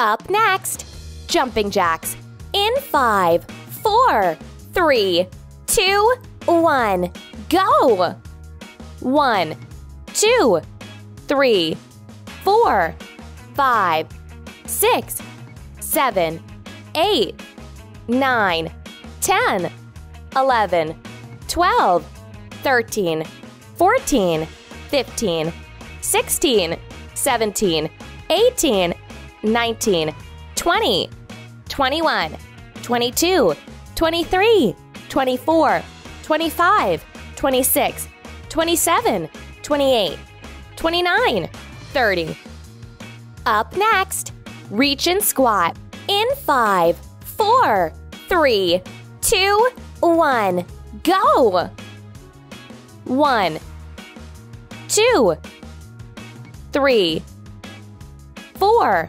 Up next, jumping jacks. In five, four, three, two, one, go! One, two, three, four, five, six, seven, eight, nine, ten, eleven, twelve, thirteen, fourteen, fifteen, sixteen, seventeen, eighteen, nineteen, twenty, twenty-one, twenty-two, twenty-three, twenty-four, twenty-five, twenty-six, twenty-seven, twenty-eight, twenty-nine, thirty. Up next, reach and squat. In five, four, three, two, one, go! One, two, three, four,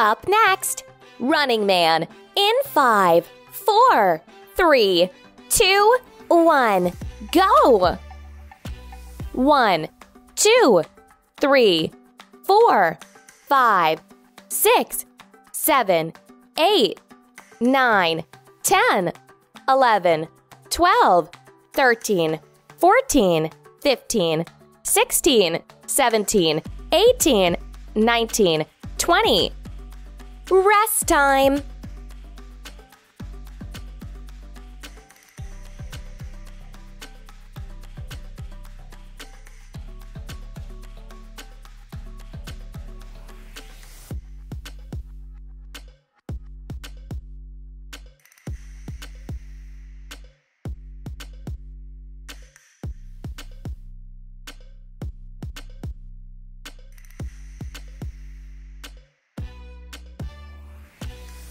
Up next, Running Man. In five, four, three, two, one, go! One, two, three, four, five, six, seven, eight, nine, ten, eleven, twelve, thirteen, fourteen, fifteen, sixteen, seventeen, eighteen, nineteen, twenty. Rest time.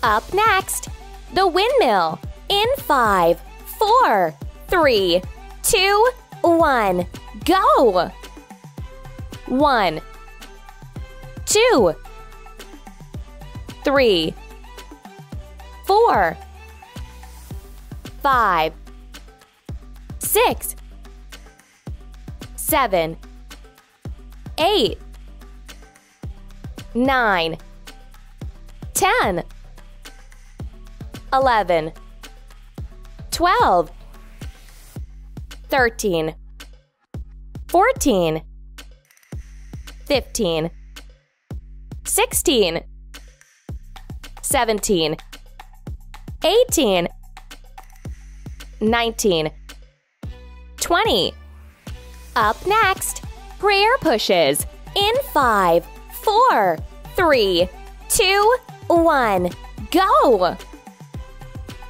Up next, the windmill. In five, four, three, two, one, go! One, two, three, four, five, six, seven, eight, nine, ten. 11 12 13 14 15 16 17 18 19 20 Up next, prayer pushes. In five, four, three, two, one, go!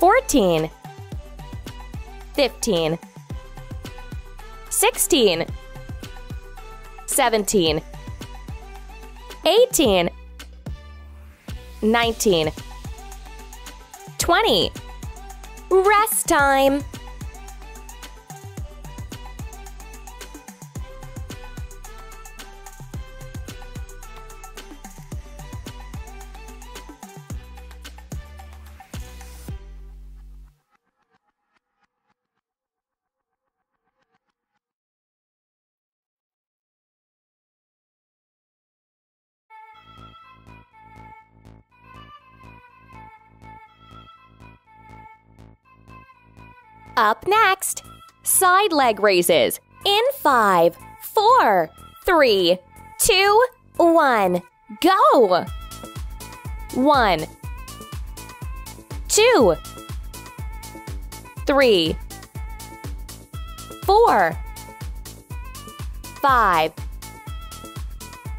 14 15 16 17 18 19 20 Rest time! Up next, side leg raises. In five, four, three, two, one, go! one, two, three, four, five,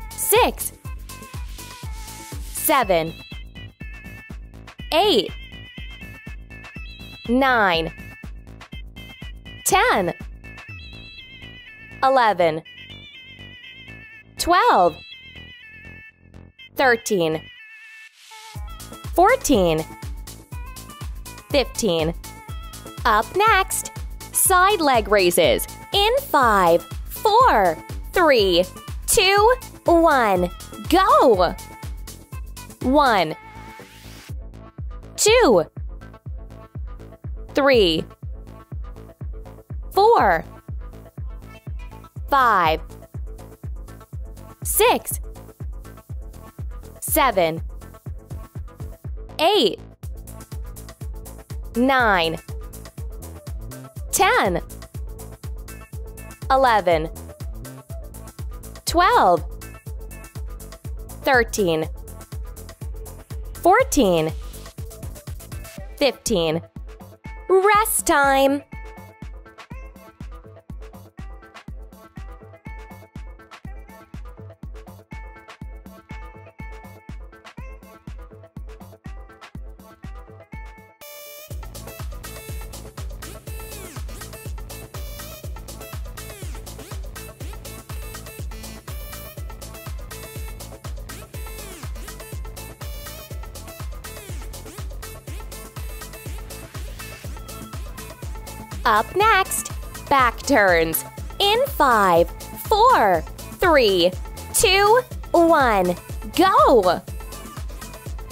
six, seven, eight, nine, ten, eleven, twelve, thirteen, fourteen, fifteen. Up next, side leg raises in five, four, three, two, one. Go! One, two, three, four, five, six, seven, eight, nine, ten, eleven, twelve, thirteen, fourteen, fifteen. Rest time. Up next, back turns. In five, four, three, two, one. Go!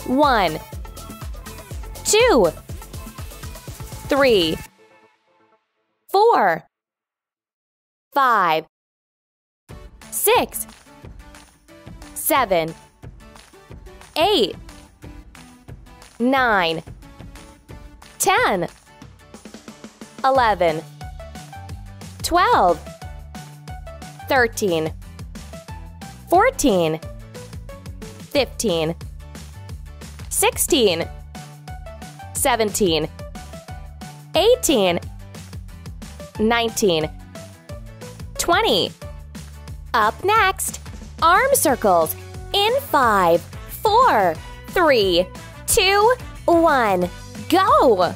One, two, three, four, five, six, seven, eight, nine, ten. 11, 12, 13, 14, 15, 16, 17, 18, 19, 20. Up next, arm circles in five, four, three, two, one. Go!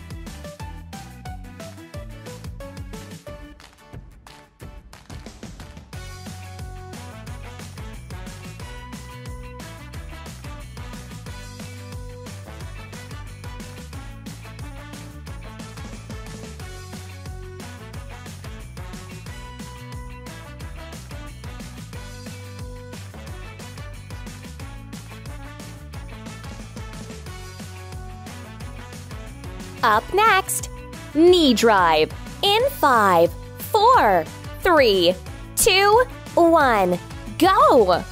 Up next, knee drive in five, four, three, two, one. Go!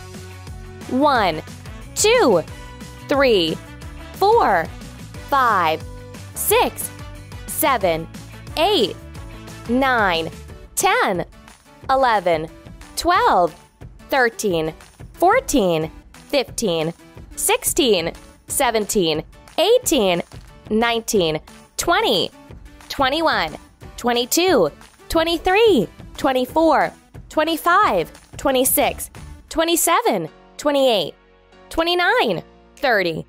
One, two, three, four, five, six, seven, eight, nine, ten, eleven, twelve, thirteen, fourteen, fifteen, sixteen, seventeen, eighteen, nineteen. 20, 21, 22, 23, 24, 25, 26, 27, 28, 29, 30.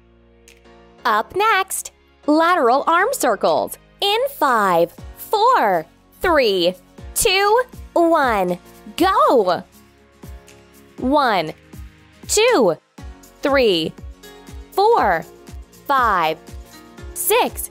Up next, lateral arm circles. In five, four, three, two, one. Go! One, two, three, four, five, six,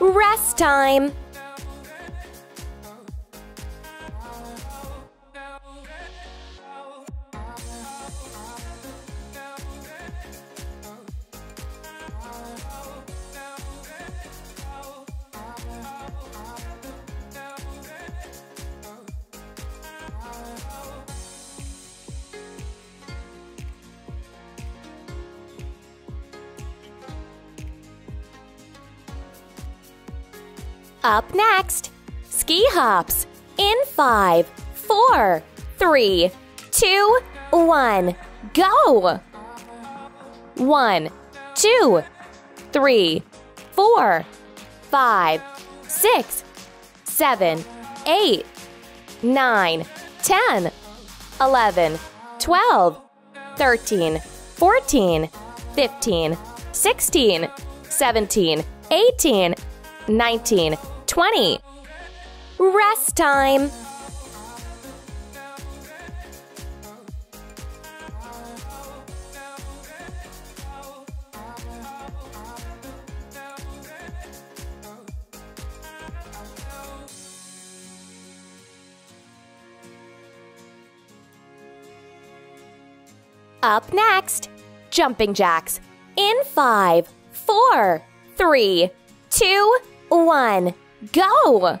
Rest time. In five, four, three, two, one, go! One, two, three, four, five, six, seven, eight, nine, ten, eleven, twelve, thirteen, fourteen, fifteen, sixteen, seventeen, eighteen, nineteen. 20. Rest time. Up next, jumping jacks in five, four, three, two, one. Go!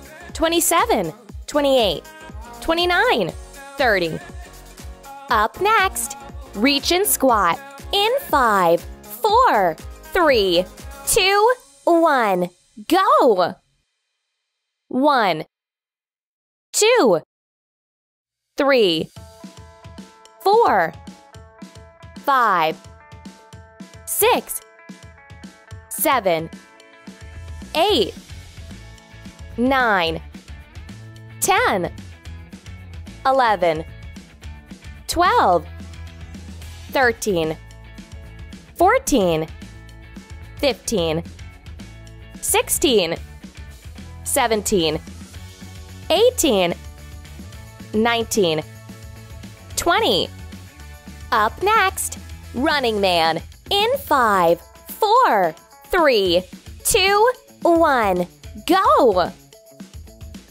27, 28, 29, 30. Up next, reach and squat in five, four, three, two, one. Go! One, two, three, four, five, six, seven eight, nine, ten, eleven, twelve, thirteen, fourteen, fifteen, sixteen, seventeen, eighteen, nineteen, twenty. Up next, Running Man in five, four, three, two, one, go!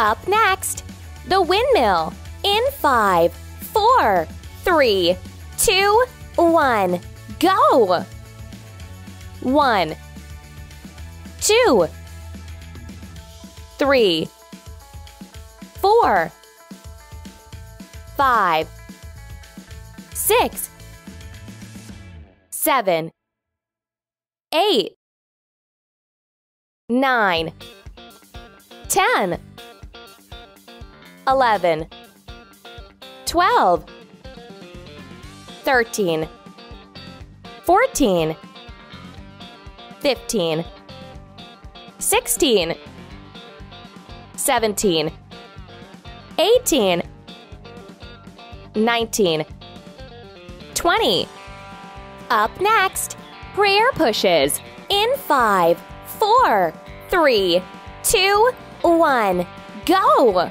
Up next, the windmill in five, four, three, two, one. Go! One, two, three, four, five, six, seven, eight, nine, ten. 11, 12, 13, 14, 15, 16, 17, 18, 19, 20. Up next, prayer pushes in 5, 4, 3, 2, 1. Go!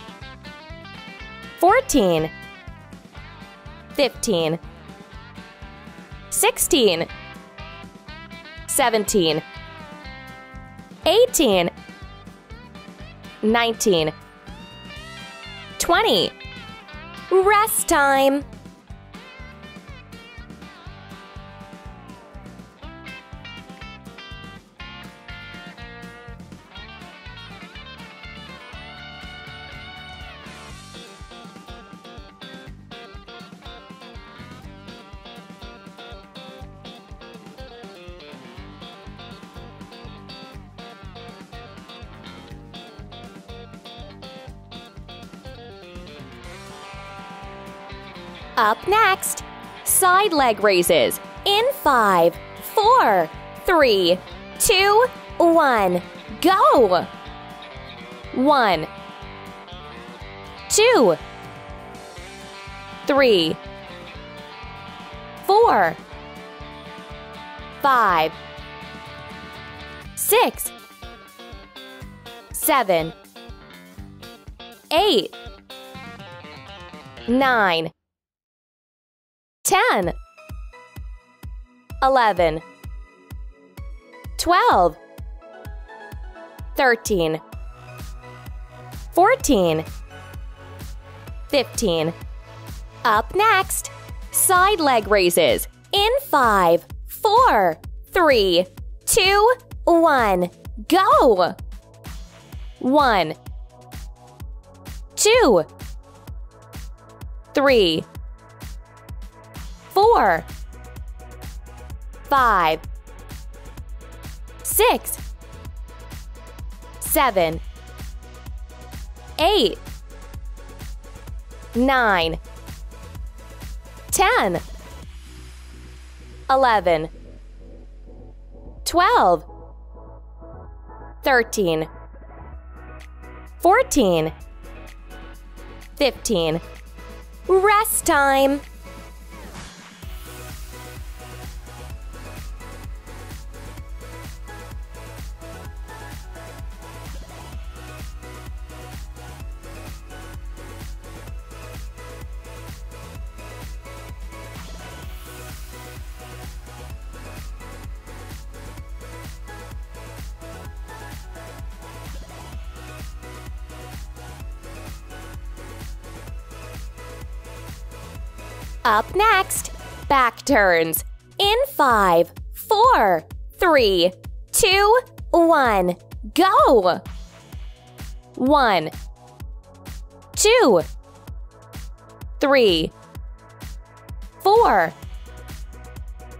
14, 15, 16, 17, 18, 19, 20. Rest time. Up next, side leg raises in five, four, three, two, one. Go! One, two, three, four, five, six, seven, eight, nine. 10 11 12 13 14 15 Up next, side leg raises. In 5 4 3 2 1 Go! 1 2 3 four, five, six, seven, eight, nine, ten, eleven, twelve, thirteen, fourteen, fifteen. Rest time. Up next, back turns in five, four, three, two, one. Go! One, two, three, four,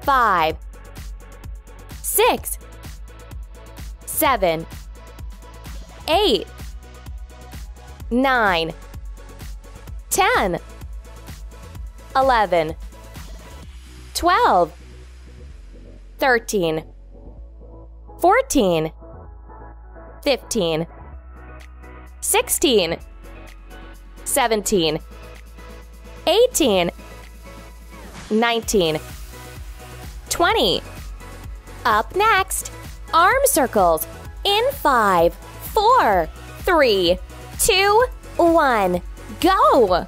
five, six, seven, eight, nine, ten. 11, 12, 13, 14, 15, 16, 17, 18, 19, 20. Up next, arm circles in 5, 4, 3, 2, 1. Go!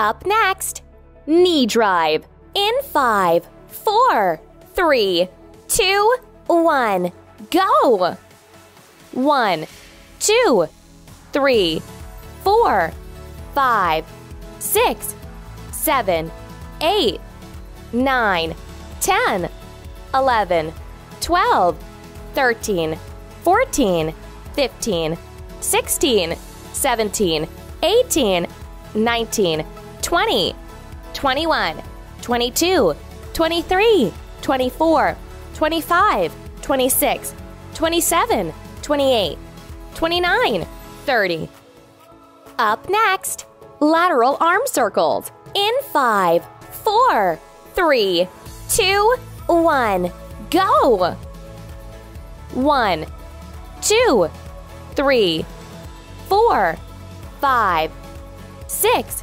Up next, knee drive. In five, four, three, two, one, go! One, two, three, four, five, six, seven, eight, nine, ten, eleven, twelve, thirteen, fourteen, fifteen, sixteen, seventeen, eighteen, nineteen. 20, 21, 22, 23, 24, 25, 26, 27, 28, 29, 30. Up next, lateral arm circles in five, four, three, two, one, go. One, two, three, four, five, six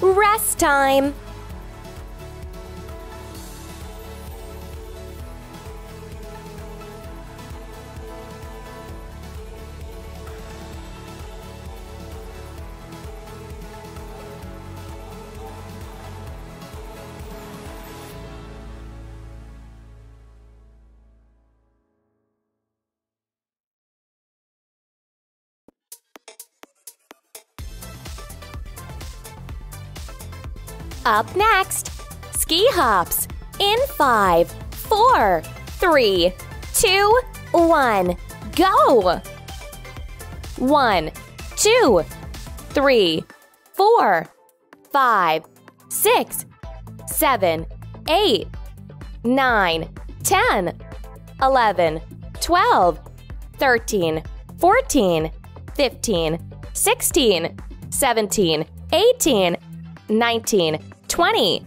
Rest time! Up next, ski hops. In five, four, three, two, one, go! One, two, three, four, five, six, seven, eight, nine, ten, eleven, twelve, thirteen, fourteen, fifteen, sixteen, seventeen, eighteen, nineteen. 20.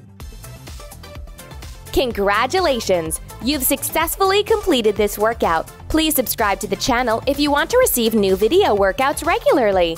Congratulations! You've successfully completed this workout. Please subscribe to the channel if you want to receive new video workouts regularly.